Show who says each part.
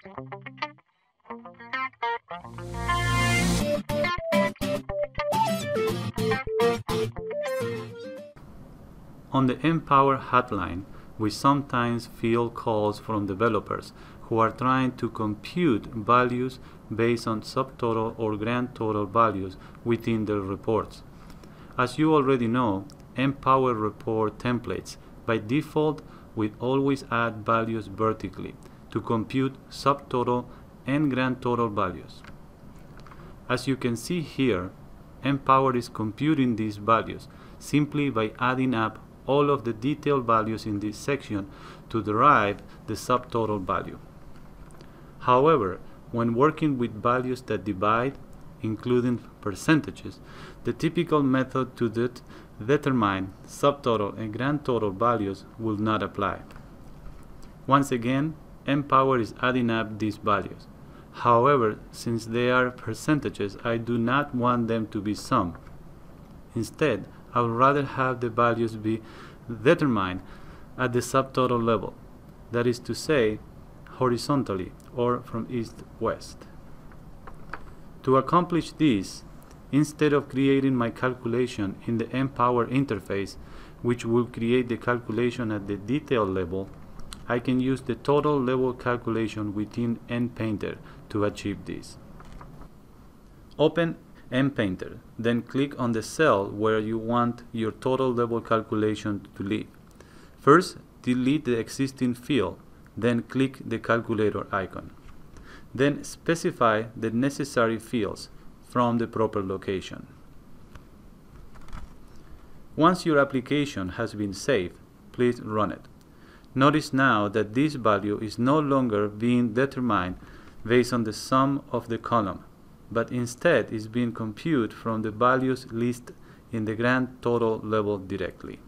Speaker 1: On the m-Power hotline, we sometimes field calls from developers who are trying to compute values based on subtotal or grand total values within their reports. As you already know, m-Power report templates by default will always add values vertically to compute subtotal and grand total values. As you can see here, m-Power is computing these values simply by adding up all of the detailed values in this section to derive the subtotal value. However, when working with values that divide, including percentages, the typical method to det determine subtotal and grand total values will not apply. Once again, m-Power is adding up these values. However, since they are percentages, I do not want them to be summed. Instead, I would rather have the values be determined at the subtotal level, that is to say, horizontally or from east to west. To accomplish this, instead of creating my calculation in the m-Power interface, which will create the calculation at the detail level, I can use the total level calculation within m-Painter to achieve this. Open m-Painter, then click on the cell where you want your total level calculation to live. First, delete the existing field, then click the calculator icon. Then specify the necessary fields from the proper location. Once your application has been saved, please run it. Notice now that this value is no longer being determined based on the sum of the column, but instead is being computed from the values listed in the grand total level directly.